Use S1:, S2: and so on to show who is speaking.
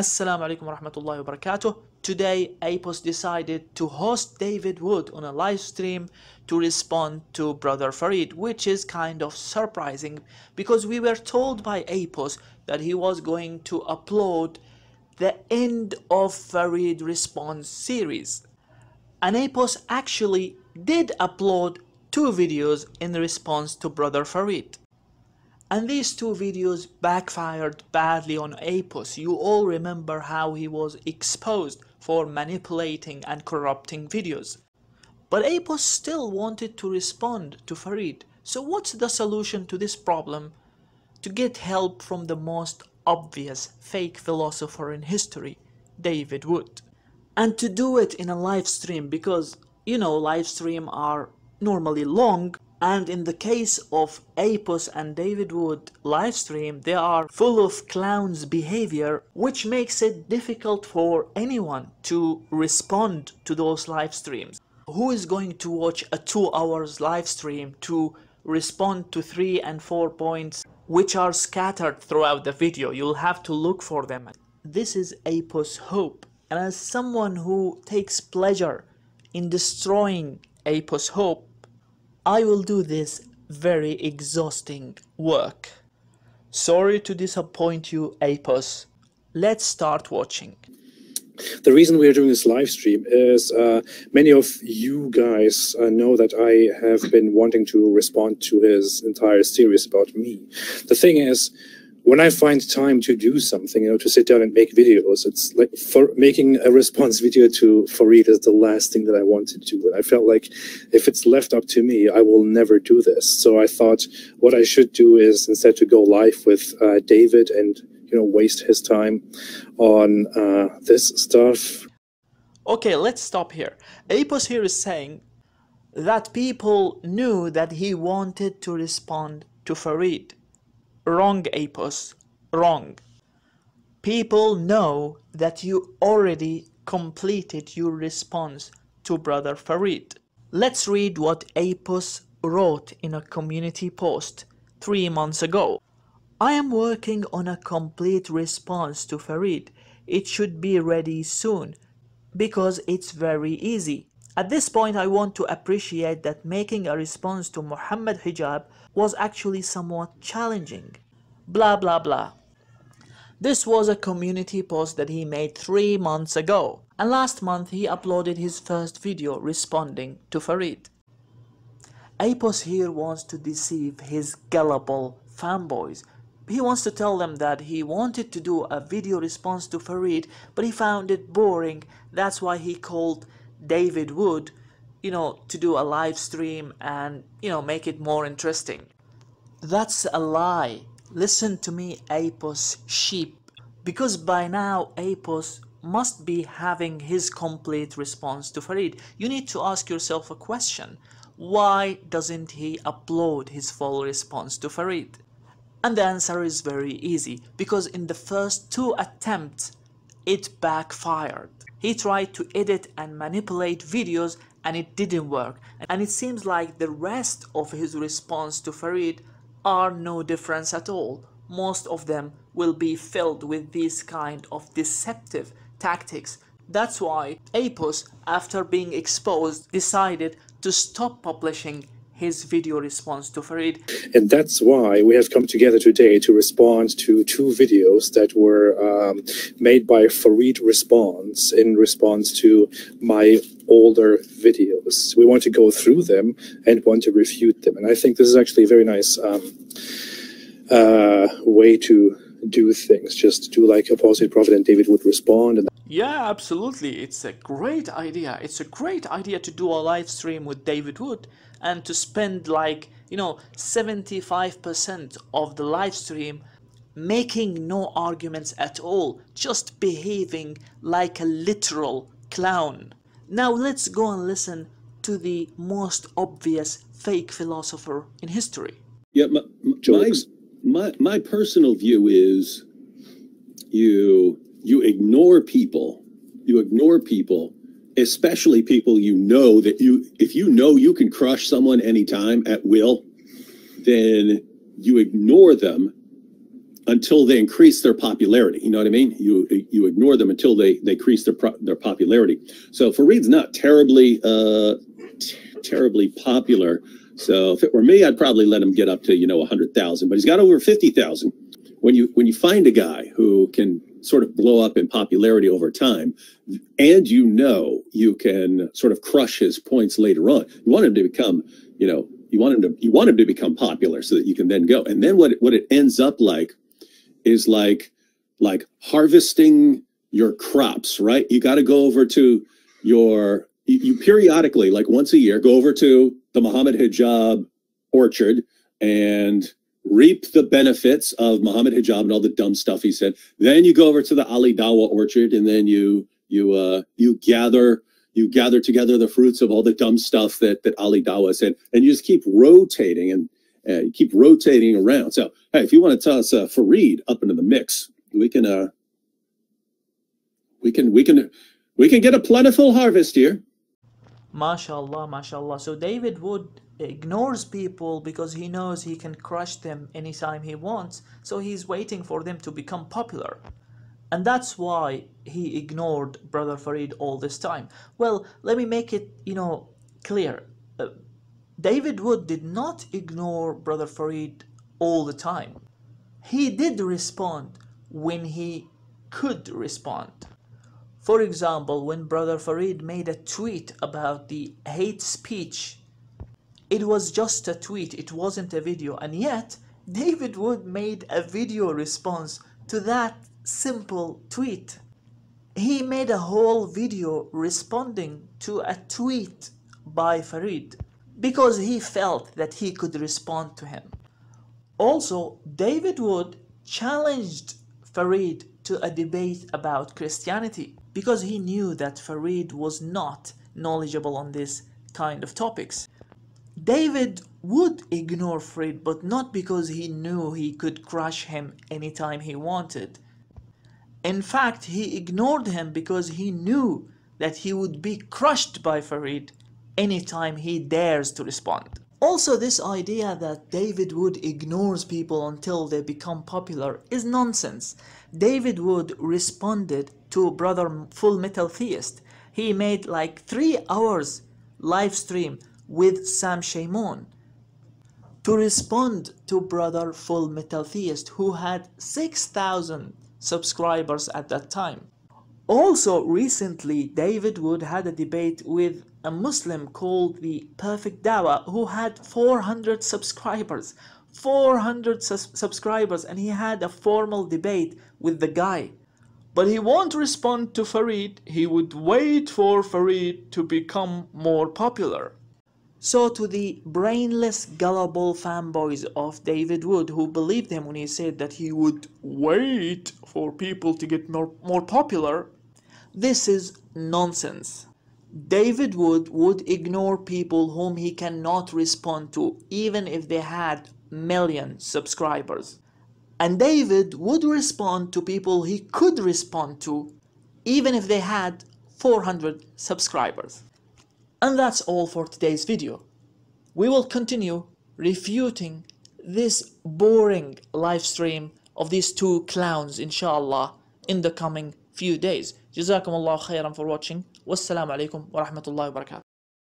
S1: Assalamu alaikum wa rahmatullahi wa barakatuh. Today, Apos decided to host David Wood on a live stream to respond to Brother Farid, which is kind of surprising because we were told by Apos that he was going to upload the end of Farid response series. And Apos actually did upload two videos in response to Brother Farid. And these two videos backfired badly on Apos. You all remember how he was exposed for manipulating and corrupting videos. But Apos still wanted to respond to Farid. So what's the solution to this problem? To get help from the most obvious fake philosopher in history, David Wood. And to do it in a live stream because, you know, live stream are normally long and in the case of Apos and David Wood livestream, they are full of clowns behavior, which makes it difficult for anyone to respond to those live streams. Who is going to watch a two hours live stream to respond to three and four points which are scattered throughout the video? You'll have to look for them. This is Apos hope. And as someone who takes pleasure in destroying Apos hope, I will do this very exhausting work. Sorry to disappoint you, Apos. Let's start watching.
S2: The reason we are doing this live stream is uh, many of you guys uh, know that I have been wanting to respond to his entire series about me. The thing is, when I find time to do something, you know, to sit down and make videos, it's like for making a response video to Farid is the last thing that I want to do. And I felt like if it's left up to me, I will never do this. So I thought what I should do is instead to go live with uh, David and, you know, waste his time on uh, this stuff.
S1: Okay, let's stop here. Apos here is saying that people knew that he wanted to respond to Farid Wrong, Apos. Wrong. People know that you already completed your response to Brother Farid. Let's read what Apos wrote in a community post three months ago. I am working on a complete response to Farid. It should be ready soon because it's very easy. At this point, I want to appreciate that making a response to Muhammad Hijab was actually somewhat challenging. Blah blah blah. This was a community post that he made three months ago, and last month he uploaded his first video responding to Farid. Apos here wants to deceive his gullible fanboys. He wants to tell them that he wanted to do a video response to Farid, but he found it boring. That's why he called David Wood, you know, to do a live stream and, you know, make it more interesting. That's a lie. Listen to me, Apos sheep, because by now Apos must be having his complete response to Farid. You need to ask yourself a question. Why doesn't he upload his full response to Farid? And the answer is very easy, because in the first two attempts, it backfired. He tried to edit and manipulate videos and it didn't work. And it seems like the rest of his response to Farid are no difference at all. Most of them will be filled with these kind of deceptive tactics. That's why Apos, after being exposed, decided to stop publishing his video response to Farid.
S2: And that's why we have come together today to respond to two videos that were um, made by Farid Responds in response to my older videos. We want to go through them and want to refute them. And I think this is actually a very nice um, uh, way to do things. Just do like Apostate Prophet and David Wood respond. And
S1: yeah, absolutely. It's a great idea. It's a great idea to do a live stream with David Wood and to spend like, you know, 75% of the live stream making no arguments at all, just behaving like a literal clown. Now let's go and listen to the most obvious fake philosopher in history.
S3: Yeah, my, my, my, my personal view is you you ignore people. You ignore people, especially people you know that you if you know you can crush someone anytime at will, then you ignore them until they increase their popularity. You know what I mean? You you ignore them until they they increase their their popularity. So Fareed's not terribly uh terribly popular. So if it were me, I'd probably let him get up to you know a hundred thousand. But he's got over fifty thousand. When you when you find a guy who can sort of blow up in popularity over time, and you know you can sort of crush his points later on, you want him to become you know you want him to you want him to become popular so that you can then go. And then what what it ends up like is like like harvesting your crops, right? You got to go over to your you, you periodically, like once a year, go over to the Muhammad Hijab orchard and reap the benefits of Muhammad Hijab and all the dumb stuff he said. Then you go over to the Ali Dawah orchard and then you you uh you gather you gather together the fruits of all the dumb stuff that that Ali Dawah said, and you just keep rotating and uh, you keep rotating around. So, hey, if you want to toss uh, Fareed up into the mix, we can uh, we can we can we can get a plentiful harvest here.
S1: MashaAllah, MashaAllah. So David Wood ignores people because he knows he can crush them anytime he wants. So he's waiting for them to become popular. And that's why he ignored Brother Fareed all this time. Well, let me make it, you know, clear. Uh, David Wood did not ignore Brother Fareed all the time. He did respond when he could respond. For example, when Brother Fareed made a tweet about the hate speech, it was just a tweet, it wasn't a video, and yet David Wood made a video response to that simple tweet. He made a whole video responding to a tweet by Fareed because he felt that he could respond to him. Also, David Wood challenged Fareed to a debate about Christianity because he knew that Fareed was not knowledgeable on this kind of topics. David would ignore Fareed, but not because he knew he could crush him anytime he wanted. In fact, he ignored him because he knew that he would be crushed by Farid anytime he dares to respond. Also, this idea that David Wood ignores people until they become popular is nonsense. David Wood responded to Brother Full Metal Theist. He made like three hours live stream with Sam Shamoun to respond to Brother Full Metal Theist who had 6,000 subscribers at that time. Also, recently, David Wood had a debate with a Muslim called the Perfect Dawa who had 400 subscribers. 400 su subscribers, and he had a formal debate with the guy. But he won't respond to Farid, he would wait for Farid to become more popular. So to the brainless, gullible fanboys of David Wood who believed him when he said that he would wait for people to get more, more popular, this is nonsense. David Wood would ignore people whom he cannot respond to even if they had million subscribers. And David would respond to people he could respond to even if they had 400 subscribers. And that's all for today's video. We will continue refuting this boring live stream of these two clowns inshallah in the coming few days. Jazakumullah khairan for watching. Wassalamu alaikum wa rahmatullahi wa barakatuh.